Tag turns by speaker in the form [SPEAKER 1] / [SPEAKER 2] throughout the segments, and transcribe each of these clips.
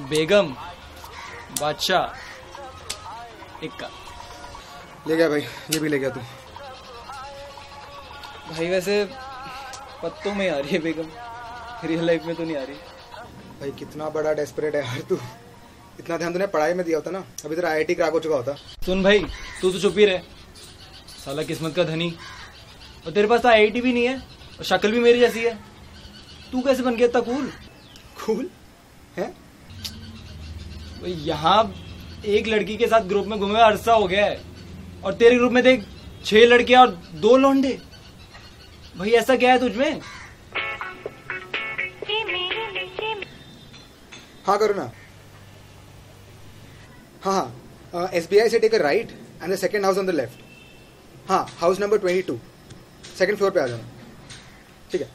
[SPEAKER 1] बेगम बादशाह इक्का
[SPEAKER 2] ले गया भाई ये भी ले गया तू।
[SPEAKER 1] भाई वैसे पत्तों में आ रही है बेगम। रियल लाइफ में तो नहीं आ रही।
[SPEAKER 2] भाई कितना बड़ा डेस्परेट है यार तू। इतना ध्यान तूने पढ़ाई में दिया होता ना अभी तेरा आईआईटी क्रैक हो चुका होता।
[SPEAKER 1] सुन भाई तू तो चुप ही रहे। साला किस्मत का धनी। और तेरे पास तो आईआईटी भी नहीं है और शक्ल भी मेरी जैसी है। तू कैसे बन गया इतना कूल
[SPEAKER 2] कूल है?
[SPEAKER 1] यहाँ एक लड़की के साथ ग्रुप में घूमे अरसा हो गया है। और तेरे ग्रुप में देख छह लड़कियाँ और दो लौंडे। भाई ऐसा क्या है तुझमें?
[SPEAKER 2] हाँ करो ना हाँ। हाँ एस बी आई से take a right and the second house on the left हाँ house number twenty two second floor पे आ जाना ठीक है।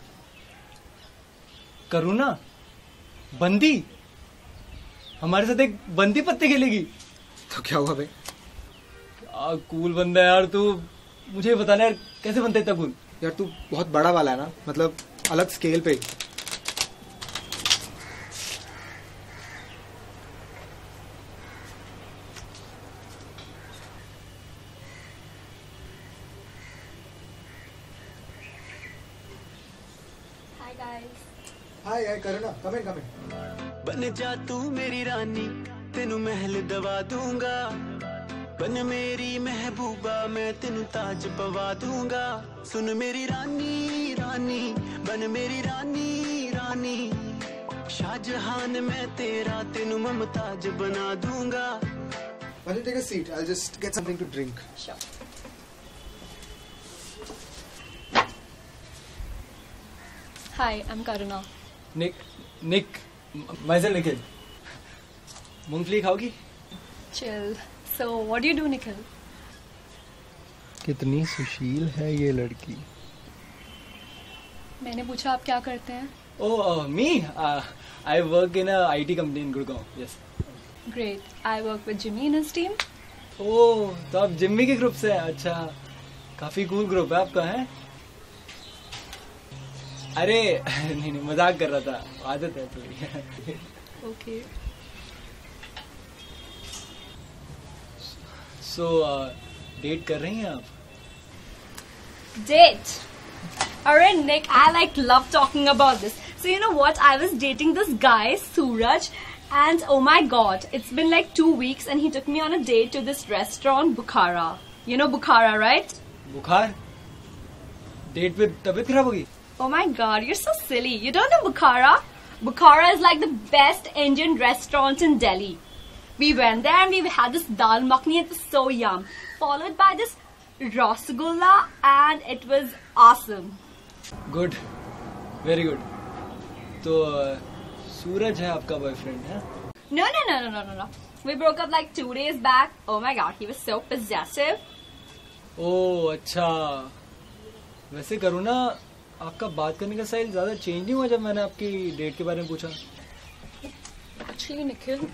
[SPEAKER 1] करुणा बंदी? हमारे साथ एक बंदी पत्ते खेलेगी।
[SPEAKER 2] तो क्या हुआ भाई?
[SPEAKER 1] कूल बंदा है यार तू मुझे बताना यार कैसे बनता है इतना कूल
[SPEAKER 2] यार तू बहुत बड़ा वाला है ना मतलब अलग स्केल पे।
[SPEAKER 3] Hi guys.
[SPEAKER 2] हाय हाय करो ना कमेंट कमेंट
[SPEAKER 4] बन जा तू मेरी रानी तेनू महल दवा दूँगा बन मेरी महबूबा मैं तेनू ताज पवा दूँगा सुन मेरी रानी रानी बन मेरी रानी रानी शाहजहान मैं तेरा तेनू ममताज बना दूँगा
[SPEAKER 2] Why don't you take a seat? I'll just get something to drink.
[SPEAKER 3] Sure. Hi, I'm Karuna.
[SPEAKER 1] निक निक मैसे निखिल मूंगफली खाओगी
[SPEAKER 3] Chill. So, what do you do, Nikhil?
[SPEAKER 1] कितनी सुशील है ये लड़की
[SPEAKER 3] मैंने पूछा आप क्या करते हैं
[SPEAKER 1] ओ me I work in I T company in Gurgaon yes
[SPEAKER 3] Great. I work with Jimmy and his team.
[SPEAKER 1] ओ तो आप जिम्मी के ग्रुप से हैं अच्छा काफ़ी कूल ग्रुप है आपका है अरे नहीं नहीं मज़ाक कर रहा था आदत है थोड़ी
[SPEAKER 3] Okay.
[SPEAKER 1] सो डेट कर रही हैं आप
[SPEAKER 5] Date. Alright, Nick, I like love talking about this. So you know what? I was dating this guy, Suraj, and oh my god, it's been like two weeks and he took me on a date to this restaurant, Bukhara. You know Bukhara, right?
[SPEAKER 1] बुखार date पे तबीयत खराब होगी
[SPEAKER 5] Oh my god, you're so silly. You don't know Bukhara? Bukhara is like the best Indian restaurant in Delhi. We went there and we had this dal makhni. It was so yum. Followed by this rasgulla and it was awesome.
[SPEAKER 1] Good very good तो uh, सूरज है आपका boyfriend है
[SPEAKER 5] No, no, no, no, no, no, no. We broke up like two days back. Oh my god, he was so possessive.
[SPEAKER 1] ओ अच्छा वैसे करूँ ना आपका बात करने का स्टाइल ज़्यादा चेंज नहीं हुआ जब मैंने आपकी डेट के बारे में पूछा
[SPEAKER 3] एक्चुअली निखिल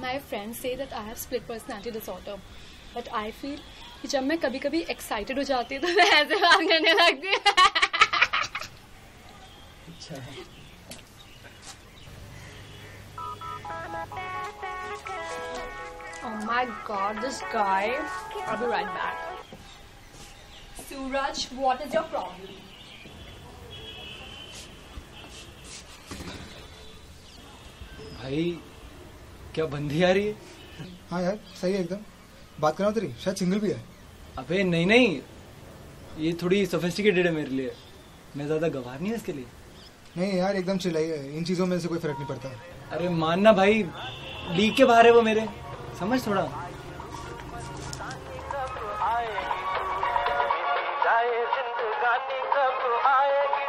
[SPEAKER 3] माय फ्रेंड से that I have split personality disorder but I feel कि जब मैं कभी कभी एक्साइटेड हो जाती तो मैं ऐसे बात करने लगती हूँ
[SPEAKER 1] अच्छा
[SPEAKER 3] Oh my god, this guy. I'll be right back.
[SPEAKER 5] Suraj, what is your problem?
[SPEAKER 1] भाई क्या बंदी आ रही है?
[SPEAKER 2] हाँ यार सही है एकदम। बात करना तेरी? शायद सिंगल भी है।
[SPEAKER 1] अबे नहीं नहीं। ये थोड़ी सोफिस्टिकेटेड है मेरे लिए। मैं ज़्यादा गवार नहीं हूँ इसके लिए।
[SPEAKER 2] नहीं यार एकदम चिल्लाई है। इन चीज़ों में से कोई फ़र्क नहीं पड़ता।
[SPEAKER 1] अरे मानना भाई लीक के बाहर है वो मेरे। समझ थोड़ा?
[SPEAKER 4] जिंदगानी कब आएगी